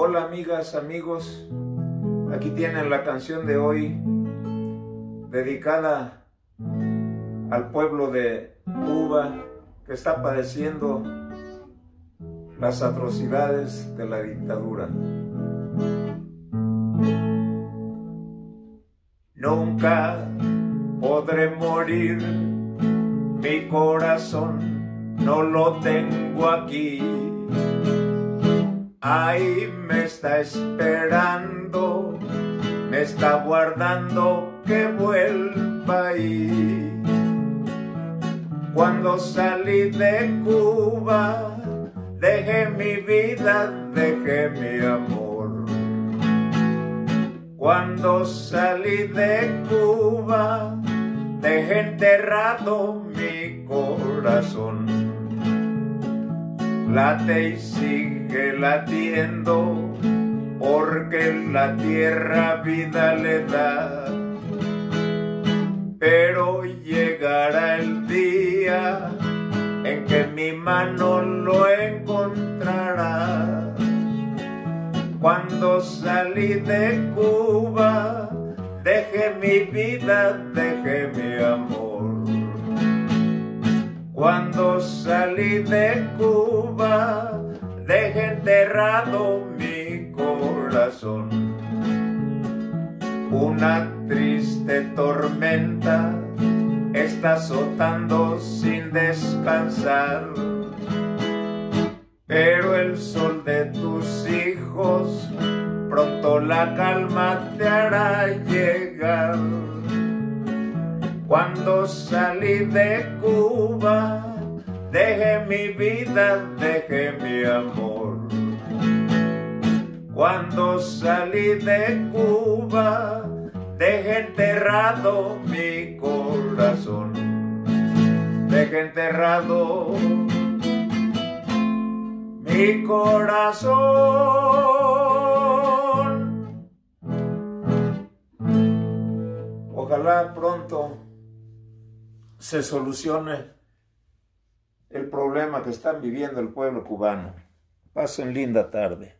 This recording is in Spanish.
Hola amigas, amigos, aquí tienen la canción de hoy dedicada al pueblo de Cuba que está padeciendo las atrocidades de la dictadura. Nunca podré morir, mi corazón no lo tengo aquí. Ahí me está esperando, me está guardando que vuelva ahí. Cuando salí de Cuba, dejé mi vida, dejé mi amor. Cuando salí de Cuba, dejé enterrado mi corazón. Late y sigue latiendo, porque la tierra vida le da. Pero llegará el día en que mi mano lo encontrará cuando salí de Cuba, dejé mi vida, dejé Cuando salí de Cuba, dejé enterrado mi corazón. Una triste tormenta está azotando sin descansar pero el sol de tus hijos pronto la calma te hará llegar. Cuando salí de Cuba, dejé mi vida, dejé mi amor. Cuando salí de Cuba, dejé enterrado mi corazón. Dejé enterrado mi corazón. Ojalá pronto se solucione el problema que están viviendo el pueblo cubano. Pasen linda tarde.